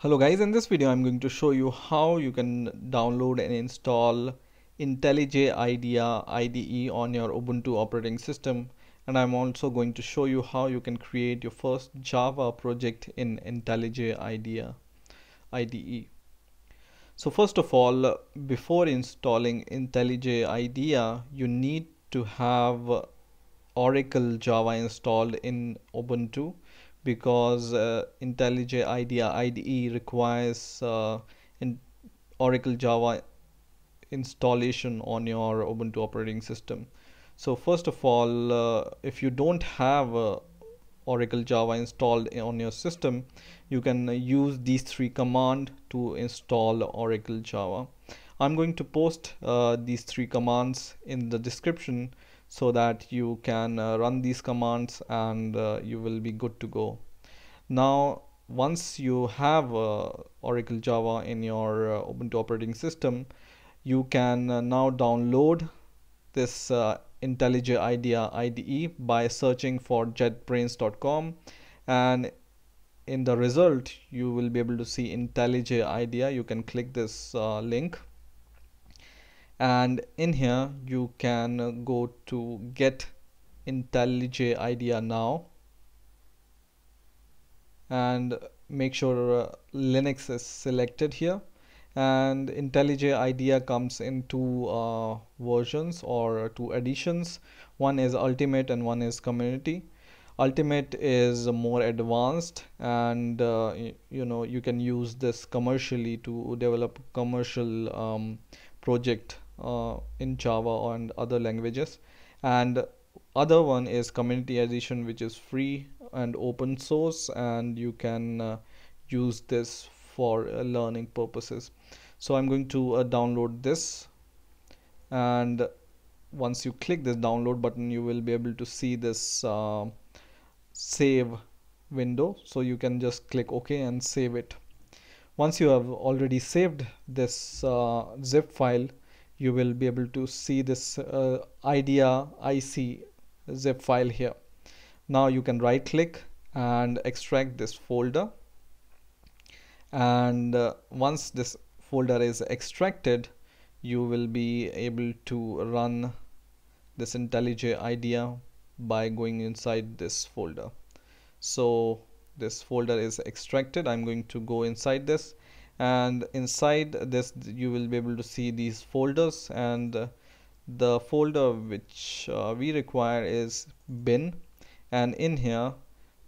Hello guys, in this video I'm going to show you how you can download and install IntelliJ IDEA IDE on your Ubuntu operating system and I'm also going to show you how you can create your first Java project in IntelliJ IDEA IDE. So first of all, before installing IntelliJ IDEA, you need to have Oracle Java installed in Ubuntu because uh, IntelliJ IDEA IDE requires uh, in Oracle Java installation on your Ubuntu operating system. So first of all, uh, if you don't have uh, Oracle Java installed on your system, you can use these three commands to install Oracle Java. I'm going to post uh, these three commands in the description so that you can uh, run these commands and uh, you will be good to go. Now once you have uh, Oracle Java in your uh, Ubuntu operating system you can uh, now download this uh, IntelliJ IDEA IDE by searching for jetbrains.com and in the result you will be able to see IntelliJ IDEA. You can click this link and in here you can go to get IntelliJ IDEA now. And make sure uh, Linux is selected here. And IntelliJ IDEA comes in two uh, versions or two editions. One is ultimate and one is community. Ultimate is more advanced and uh, you know you can use this commercially to develop commercial um, project. uh, in Java and other languages. And other one is community edition which is free and open source and you can uh, use this for uh, learning purposes. So I'm going to uh, download this. And once you click this download button you will be able to see this uh, save window. So you can just click OK and save it. Once you have already saved this uh, zip file you will be able to see this uh, idea IC zip file here. Now you can right click and extract this folder. And uh, once this folder is extracted you will be able to run this IntelliJ IDEA by going inside this folder. So this folder is extracted. I'm going to go inside this and inside this you will be able to see these folders. And the folder which uh, we require is bin. And in here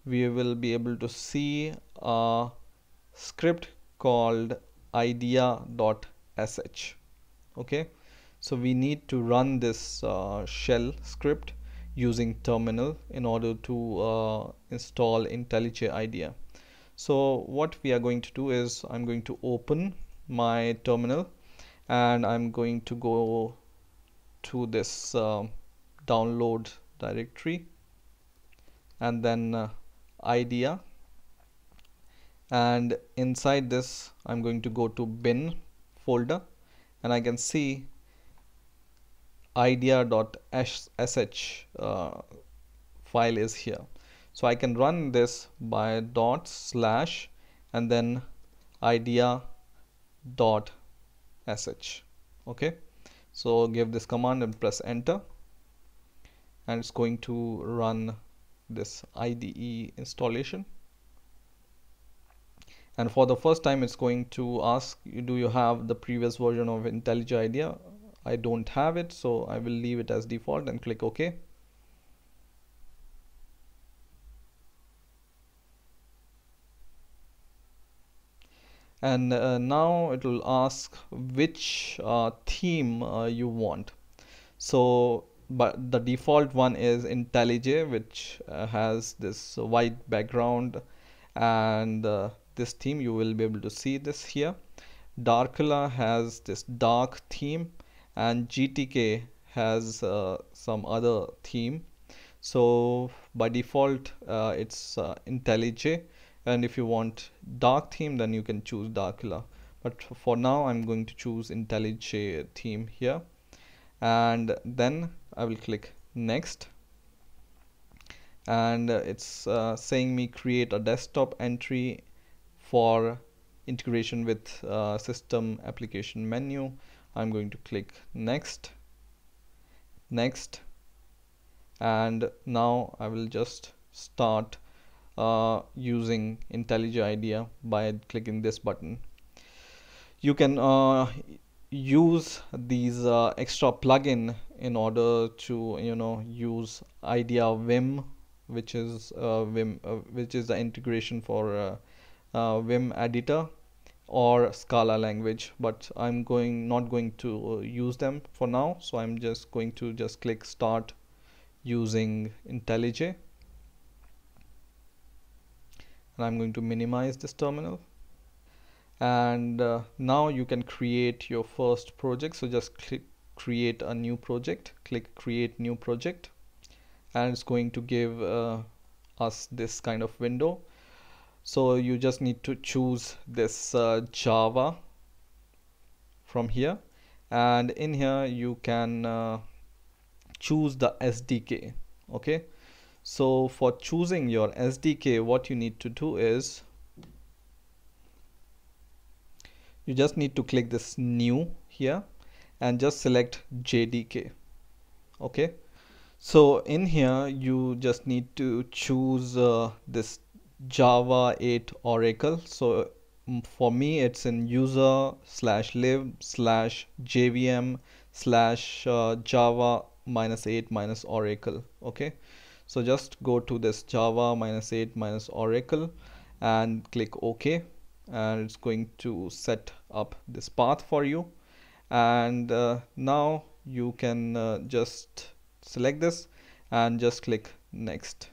we will be able to see a script called idea.sh okay? So we need to run this uh, shell script using terminal in order to uh, install IntelliJ IDEA so what we are going to do is I'm going to open my terminal and I'm going to go to this uh, download directory and then uh, idea. And inside this I'm going to go to bin folder and I can see idea.sh uh, file is here so I can run this by dot slash and then idea dot sh okay? So give this command and press enter. And it's going to run this IDE installation. And for the first time it's going to ask do you have the previous version of IntelliJ IDEA? I don't have it so I will leave it as default and click OK and uh, now it will ask which uh, theme uh, you want. So but the default one is IntelliJ which uh, has this white background. And uh, this theme you will be able to see this here. Darcula has this dark theme. And GTK has uh, some other theme. So by default it's IntelliJ and if you want dark theme then you can choose Darcula but for now I'm going to choose IntelliJ theme here. And then I will click next. And it's uh, saying me create a desktop entry for integration with uh, system application menu. I'm going to click next. Next. And now I will just start uh, using IntelliJ IDEA by clicking this button. You can uh, use these uh, extra plugin in order to you know use IDEA Vim which is uh, Vim uh, which is the integration for Vim editor or Scala language but I'm going not going to use them for now. So I'm just going to just click start using IntelliJ and I'm going to minimize this terminal. And uh, now you can create your first project. So just click create a new project. Click create new project. And it's going to give uh, us this kind of window. So you just need to choose this uh, Java from here. And in here you can uh, choose the SDK okay so for choosing your SDK what you need to do is you just need to click this new here and just select JDK okay? So in here you just need to choose uh, this Java 8 Oracle. So for me it's in user slash lib slash JVM slash uh, Java minus 8 minus Oracle. Okay so just go to this Java minus 8 minus Oracle and click OK. And it's going to set up this path for you. And uh, now you can uh, just select this and just click next.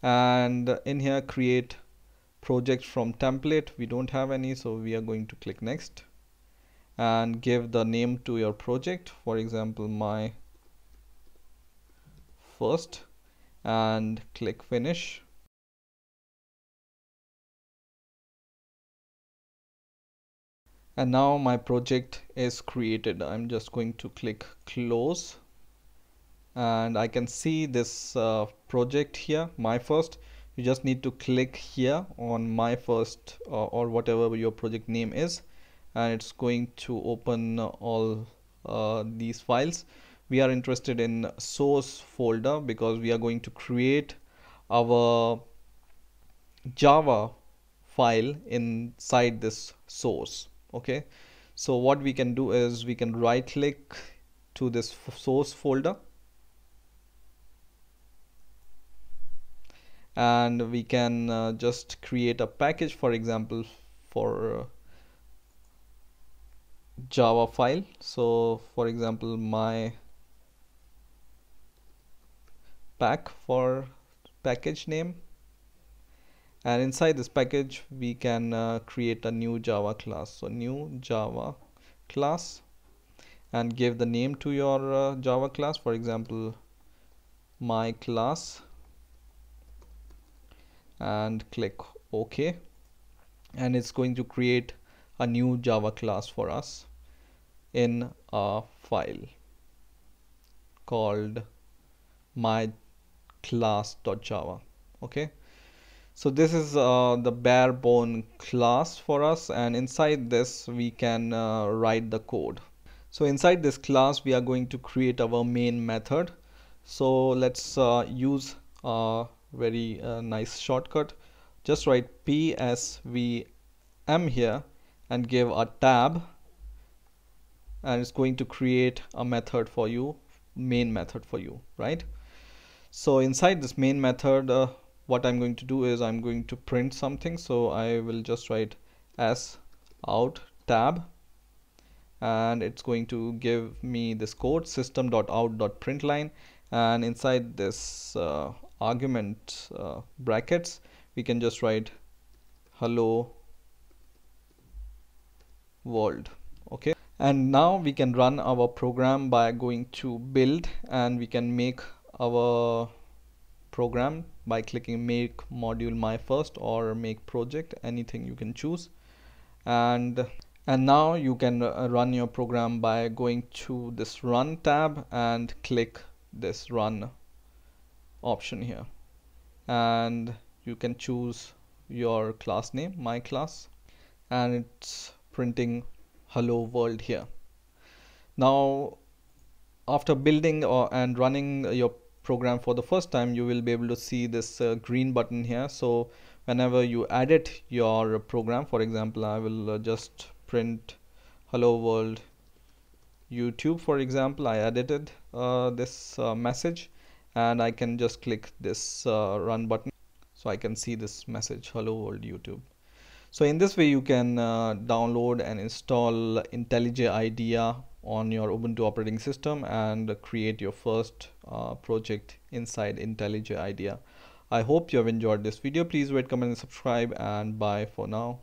And in here create project from template. We don't have any so we are going to click next. And give the name to your project. For example my first and click finish. And now my project is created. I'm just going to click close. And I can see this uh, project here my first. You just need to click here on my first uh, or whatever your project name is. And it's going to open all uh, these files we are interested in source folder because we are going to create our Java file inside this source okay? So what we can do is we can right click to this source folder. And we can uh, just create a package for example for uh, java file. So for example my pack for package name. And inside this package we can uh, create a new java class. So new java class and give the name to your uh, java class. For example my class and click ok. And it's going to create a new java class for us in a file called my class.java okay? So this is uh, the bare bone class for us and inside this we can uh, write the code. So inside this class we are going to create our main method. So let's uh, use a very uh, nice shortcut. Just write psvm here and give a tab and it's going to create a method for you main method for you right so inside this main method uh, what I'm going to do is I'm going to print something. So I will just write s out tab and it's going to give me this code system.out.println and inside this uh, argument uh, brackets we can just write hello world. Okay? And now we can run our program by going to build and we can make our program by clicking make module my first or make project anything you can choose. And and now you can uh, run your program by going to this run tab and click this run option here. And you can choose your class name my class and it's printing hello world here. Now after building or and running your program for the first time you will be able to see this uh, green button here. So whenever you edit your program for example I will uh, just print hello world YouTube for example I edited uh, this uh, message and I can just click this uh, run button so I can see this message hello world YouTube. So in this way you can uh, download and install IntelliJ IDEA on your Ubuntu operating system and create your first uh, project inside IntelliJ IDEA. I hope you have enjoyed this video. Please rate comment and subscribe and bye for now